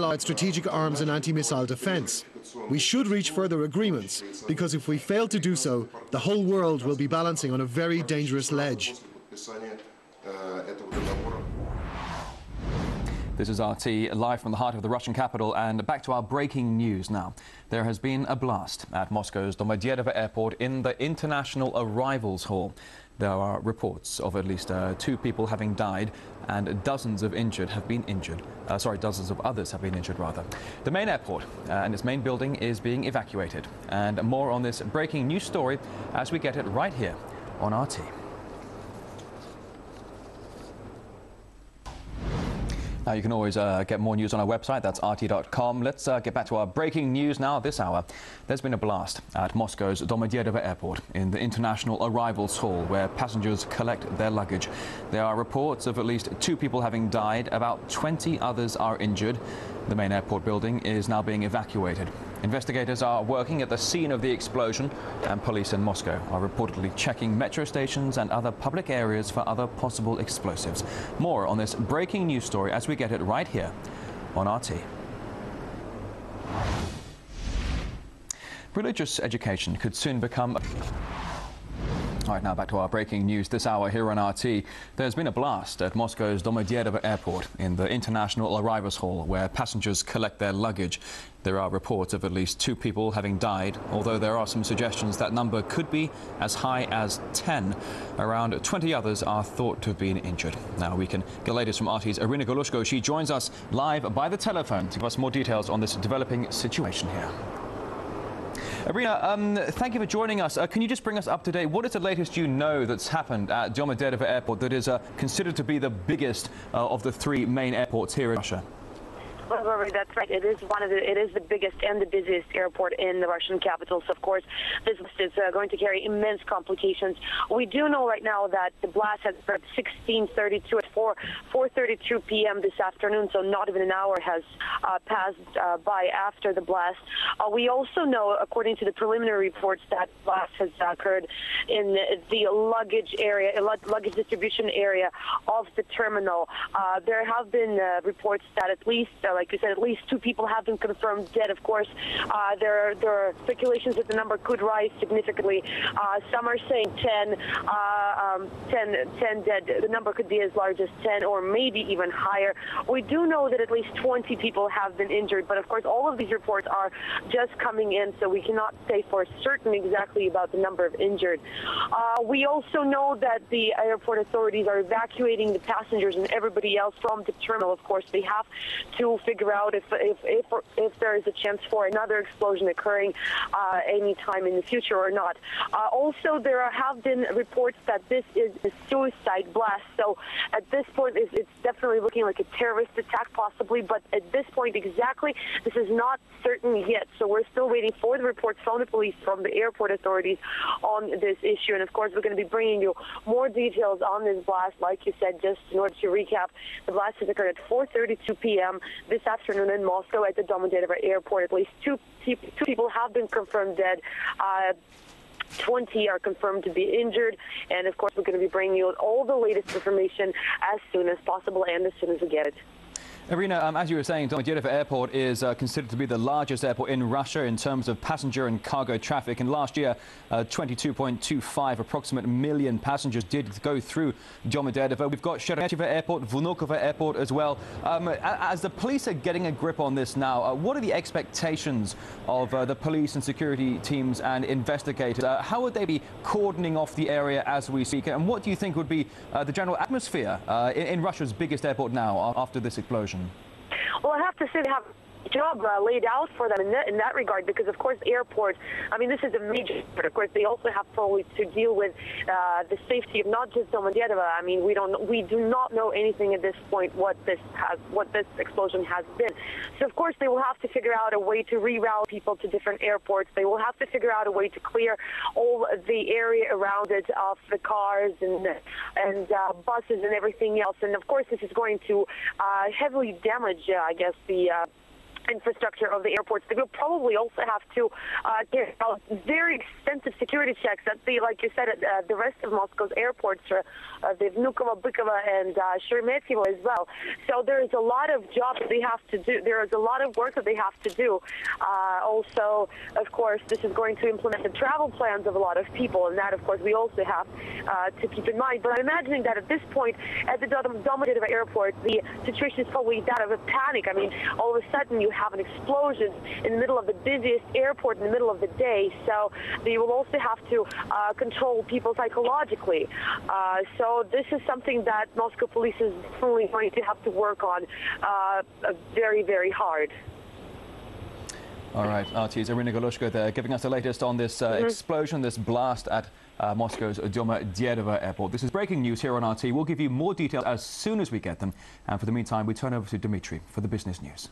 Allied strategic arms and anti-missile defence. We should reach further agreements, because if we fail to do so, the whole world will be balancing on a very dangerous ledge. This is RT live from the heart of the Russian capital and back to our breaking news now. There has been a blast at Moscow's Domodedovo airport in the International Arrivals Hall. There are reports of at least uh, two people having died and dozens of injured have been injured. Uh, sorry, dozens of others have been injured rather. The main airport uh, and its main building is being evacuated. And more on this breaking news story as we get it right here on RT. Now, you can always uh, get more news on our website, that's rt.com. Let's uh, get back to our breaking news now this hour. There's been a blast at Moscow's Domodedovo airport in the International Arrivals Hall where passengers collect their luggage. There are reports of at least two people having died, about 20 others are injured. The main airport building is now being evacuated. Investigators are working at the scene of the explosion and police in Moscow are reportedly checking metro stations and other public areas for other possible explosives. More on this breaking news story as we get it right here on RT. Religious education could soon become right, now back to our breaking news this hour here on RT. There's been a blast at Moscow's Domodedovo airport in the International Arrivals Hall where passengers collect their luggage. There are reports of at least two people having died, although there are some suggestions that number could be as high as 10. Around 20 others are thought to have been injured. Now we can get latest from RT's Irina Galushko. She joins us live by the telephone to give us more details on this developing situation here. Irina, um, thank you for joining us. Uh, can you just bring us up to date? What is the latest you know that's happened at Domodedovo Airport that is uh, considered to be the biggest uh, of the three main airports here in Russia? That's right. It is one of the, it is the biggest and the busiest airport in the Russian capital. So, of course, this is uh, going to carry immense complications. We do know right now that the blast has occurred 16:32 at 4 4:32 p.m. this afternoon. So, not even an hour has uh, passed uh, by after the blast. Uh, we also know, according to the preliminary reports, that blast has occurred in the luggage area, luggage distribution area of the terminal. Uh, there have been uh, reports that at least like you said, at least two people have been confirmed dead. Of course, uh, there there are speculations that the number could rise significantly. Uh, some are saying 10, uh, um, 10, 10 dead. The number could be as large as 10 or maybe even higher. We do know that at least 20 people have been injured, but of course, all of these reports are just coming in, so we cannot say for certain exactly about the number of injured. Uh, we also know that the airport authorities are evacuating the passengers and everybody else from the terminal. Of course, they have to figure out if if if, if there is a chance for another explosion occurring uh, anytime in the future or not. Uh, also, there have been reports that this is a suicide blast. So at this point, it's, it's definitely looking like a terrorist attack, possibly. But at this point, exactly, this is not certain yet. So we're still waiting for the reports from the police, from the airport authorities on this issue. And of course, we're going to be bringing you more details on this blast. Like you said, just in order to recap, the blast has occurred at 4:32 p.m. This this afternoon in Moscow at the Domodedovo airport. At least two, two people have been confirmed dead. Uh, 20 are confirmed to be injured. And of course, we're going to be bringing you all the latest information as soon as possible and as soon as we get it. Irina, um, as you were saying, Domodedovo Airport is uh, considered to be the largest airport in Russia in terms of passenger and cargo traffic. And last year, uh, 22.25 approximate million passengers did go through Domodedovo. We've got Sheremetyevo Airport, Vnukovo Airport as well. Um, as the police are getting a grip on this now, uh, what are the expectations of uh, the police and security teams and investigators? Uh, how would they be cordoning off the area as we speak? And what do you think would be uh, the general atmosphere in, in Russia's biggest airport now after this explosion? Well, I have to say they have job uh, laid out for them in that, in that regard because of course airports I mean this is a major but of course they also have probably to deal with uh, the safety of not just Domodedovo I mean we don't we do not know anything at this point what this has what this explosion has been. So of course they will have to figure out a way to reroute people to different airports. They will have to figure out a way to clear all the area around it of the cars and and uh, buses and everything else. And of course this is going to uh, heavily damage uh, I guess the uh, infrastructure of the airports. They will probably also have to uh, carry very extensive security checks at the, like you said, at uh, the rest of Moscow's airports, uh, uh, the Vnukovo, and uh, Sheremetyevo as well. So there is a lot of jobs they have to do. There is a lot of work that they have to do. Uh, also, of course, this is going to implement the travel plans of a lot of people, and that, of course, we also have uh, to keep in mind. But I'm imagining that at this point, at the Domodedovo airport, the situation is probably that of a panic. I mean, all of a sudden you have an explosion in the middle of the busiest airport in the middle of the day. So they will also have to uh, control people psychologically. Uh, so this is something that Moscow police is definitely going to have to work on uh, very, very hard. All right, RT's Irina Galushko there giving us the latest on this uh, mm -hmm. explosion, this blast at uh, Moscow's Domodedovo airport. This is breaking news here on RT. We'll give you more details as soon as we get them. And for the meantime, we turn over to Dimitri for the business news.